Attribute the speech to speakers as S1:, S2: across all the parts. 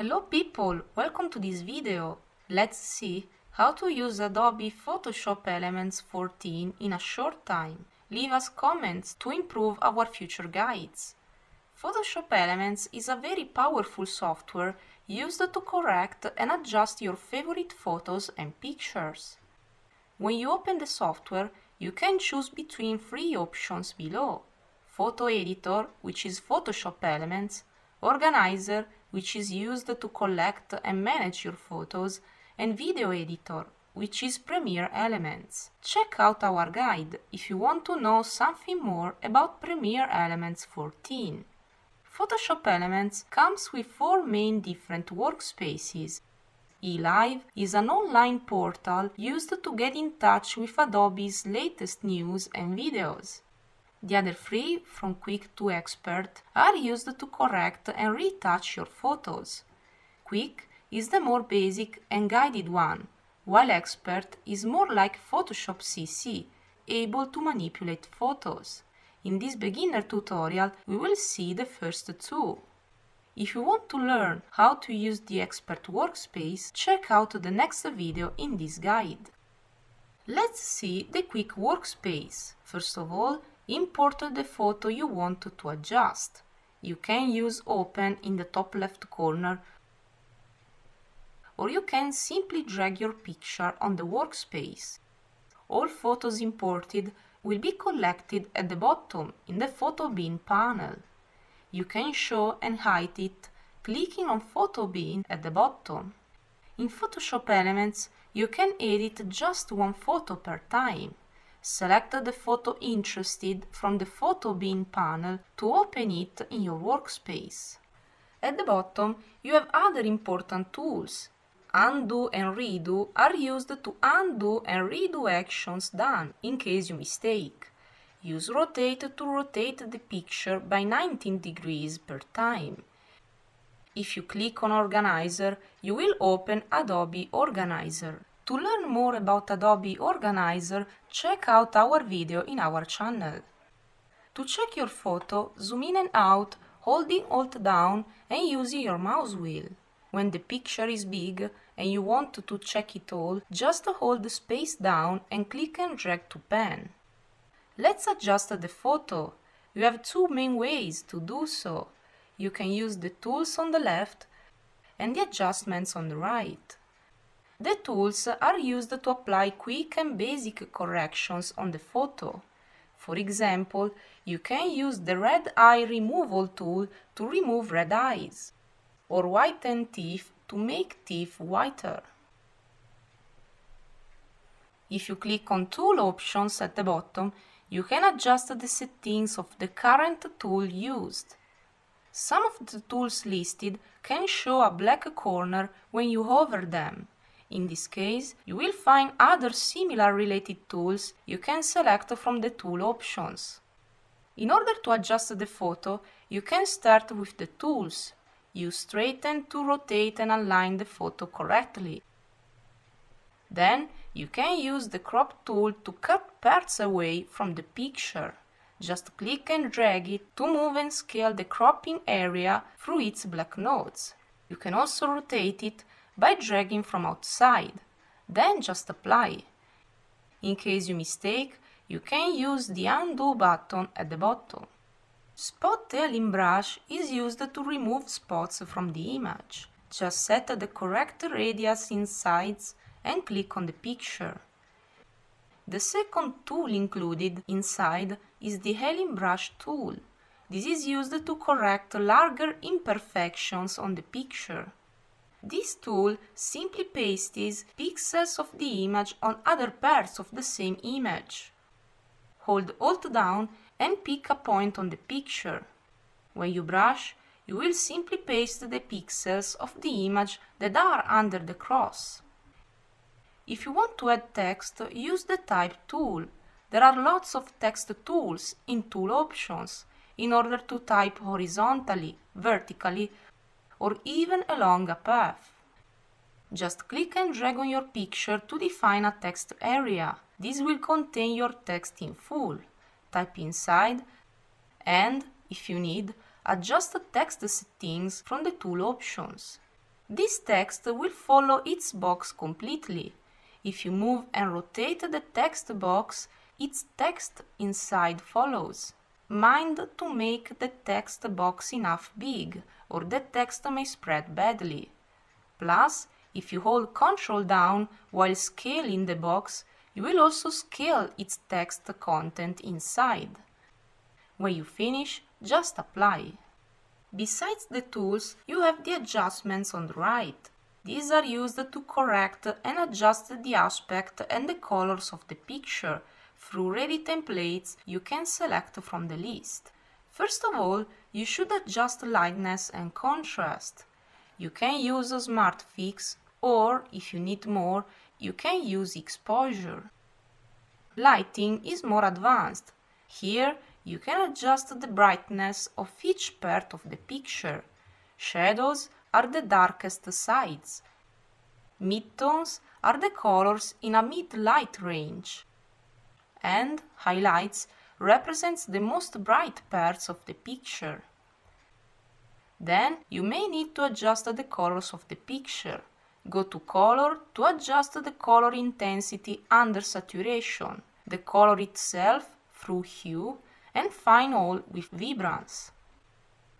S1: Hello people, welcome to this video. Let's see how to use Adobe Photoshop Elements 14 in a short time. Leave us comments to improve our future guides. Photoshop Elements is a very powerful software used to correct and adjust your favorite photos and pictures. When you open the software, you can choose between three options below. Photo Editor, which is Photoshop Elements, Organizer, which is used to collect and manage your photos, and Video Editor, which is Premiere Elements. Check out our guide if you want to know something more about Premiere Elements 14. Photoshop Elements comes with four main different workspaces. eLive is an online portal used to get in touch with Adobe's latest news and videos. The other three, from Quick to Expert, are used to correct and retouch your photos. Quick is the more basic and guided one, while Expert is more like Photoshop CC, able to manipulate photos. In this beginner tutorial, we will see the first two. If you want to learn how to use the Expert workspace, check out the next video in this guide. Let's see the Quick workspace. First of all, import the photo you want to adjust. You can use Open in the top left corner or you can simply drag your picture on the workspace. All photos imported will be collected at the bottom in the Photo Bin panel. You can show and hide it clicking on Photo Bin at the bottom. In Photoshop Elements, you can edit just one photo per time. Select the photo interested from the Photo Bin panel to open it in your workspace. At the bottom, you have other important tools. Undo and redo are used to undo and redo actions done in case you mistake. Use rotate to rotate the picture by 19 degrees per time. If you click on Organizer, you will open Adobe Organizer. To learn more about Adobe Organizer, check out our video in our channel. To check your photo, zoom in and out, holding Alt down and using your mouse wheel. When the picture is big and you want to check it all, just hold the space down and click and drag to pan. Let's adjust the photo. You have two main ways to do so. You can use the tools on the left and the adjustments on the right. The tools are used to apply quick and basic corrections on the photo. For example, you can use the red eye removal tool to remove red eyes, or whiten teeth to make teeth whiter. If you click on Tool options at the bottom, you can adjust the settings of the current tool used. Some of the tools listed can show a black corner when you hover them. In this case, you will find other similar related tools you can select from the tool options. In order to adjust the photo, you can start with the tools. Use straighten to rotate and align the photo correctly. Then you can use the crop tool to cut parts away from the picture. Just click and drag it to move and scale the cropping area through its black nodes. You can also rotate it by dragging from outside. Then just apply. In case you mistake, you can use the undo button at the bottom. Spot Healing brush is used to remove spots from the image. Just set the correct radius in sides and click on the picture. The second tool included inside is the Healing Brush tool. This is used to correct larger imperfections on the picture. This tool simply pastes pixels of the image on other parts of the same image. Hold Alt down and pick a point on the picture. When you brush, you will simply paste the pixels of the image that are under the cross. If you want to add text, use the Type tool. There are lots of text tools in Tool options in order to type horizontally, vertically, or even along a path. Just click and drag on your picture to define a text area. This will contain your text in full. Type inside and, if you need, adjust the text settings from the tool options. this text will follow its box completely. If you move and rotate the text box, its text inside follows. Mind to make the text box enough big, or the text may spread badly. Plus, if you hold Ctrl down while scaling the box, you will also scale its text content inside. When you finish, just apply. Besides the tools, you have the adjustments on the right. These are used to correct and adjust the aspect and the colors of the picture. Through ready templates, you can select from the list. First of all, you should adjust lightness and contrast. You can use a Smart Fix or, if you need more, you can use exposure. Lighting is more advanced. Here, you can adjust the brightness of each part of the picture. Shadows are the darkest sides. Midtones are the colors in a mid-light range. And highlights represents the most bright parts of the picture. Then you may need to adjust the colors of the picture. Go to color to adjust the color intensity under saturation, the color itself through hue, and fine all with vibrance.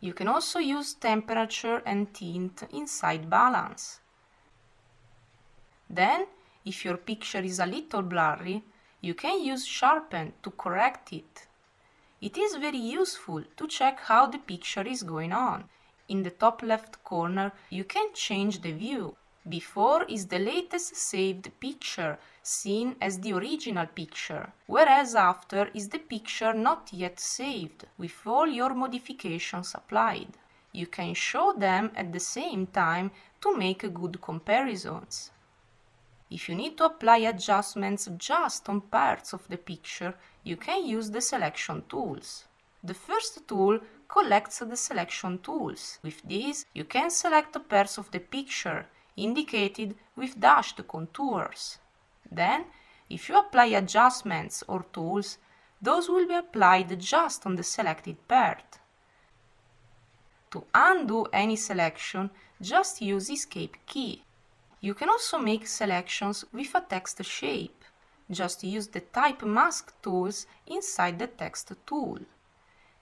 S1: You can also use temperature and tint inside balance. Then, if your picture is a little blurry, you can use sharpen to correct it. It is very useful to check how the picture is going on. In the top left corner, you can change the view. Before is the latest saved picture, seen as the original picture, whereas after is the picture not yet saved, with all your modifications applied. You can show them at the same time to make good comparisons. If you need to apply adjustments just on parts of the picture, you can use the selection tools. The first tool collects the selection tools. With these, you can select the parts of the picture indicated with dashed contours. Then, if you apply adjustments or tools, those will be applied just on the selected part. To undo any selection, just use Escape key. You can also make selections with a text shape. Just use the Type Mask tools inside the Text tool.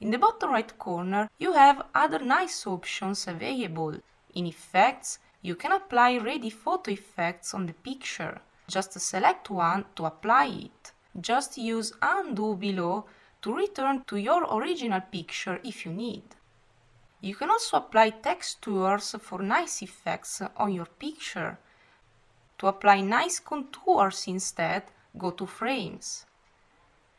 S1: In the bottom right corner, you have other nice options available. In Effects, you can apply ready photo effects on the picture. Just select one to apply it. Just use Undo below to return to your original picture if you need. You can also apply textures for nice effects on your picture. To apply nice contours instead, go to Frames.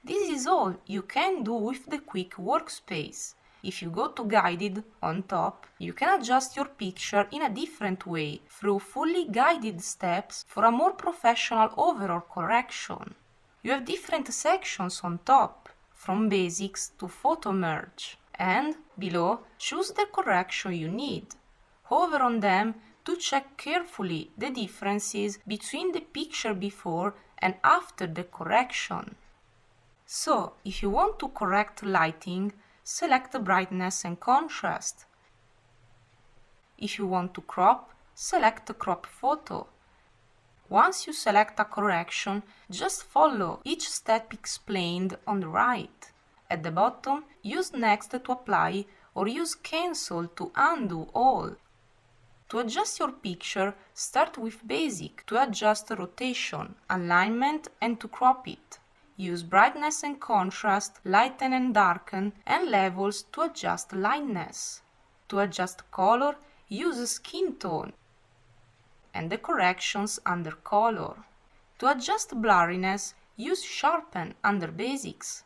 S1: This is all you can do with the Quick Workspace. If you go to guided on top, you can adjust your picture in a different way through fully guided steps for a more professional overall correction. You have different sections on top, from basics to photo merge, and below choose the correction you need. Hover on them to check carefully the differences between the picture before and after the correction. So, if you want to correct lighting, select the brightness and contrast. If you want to crop, select the crop photo. Once you select a correction, just follow each step explained on the right. At the bottom, use Next to apply or use Cancel to undo all. To adjust your picture, start with Basic to adjust rotation, alignment and to crop it. Use brightness and contrast, lighten and darken, and levels to adjust lightness. To adjust color, use skin tone and the corrections under color. To adjust blurriness, use sharpen under basics.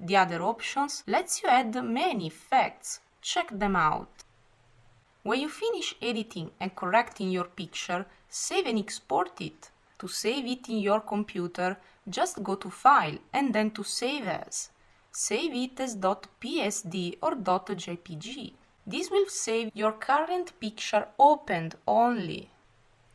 S1: The other options lets you add many effects. Check them out. When you finish editing and correcting your picture, save and export it. To save it in your computer, just go to File and then to Save As. Save it as .psd or .jpg. This will save your current picture opened only.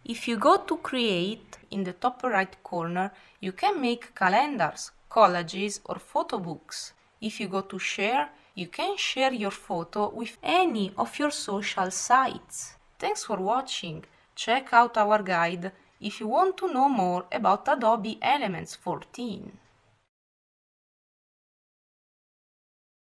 S1: If you go to Create in the top right corner, you can make calendars, collages or photo books. If you go to Share, you can share your photo with any of your social sites. Thanks for watching. Check out our guide if you want to know more about Adobe Elements 14.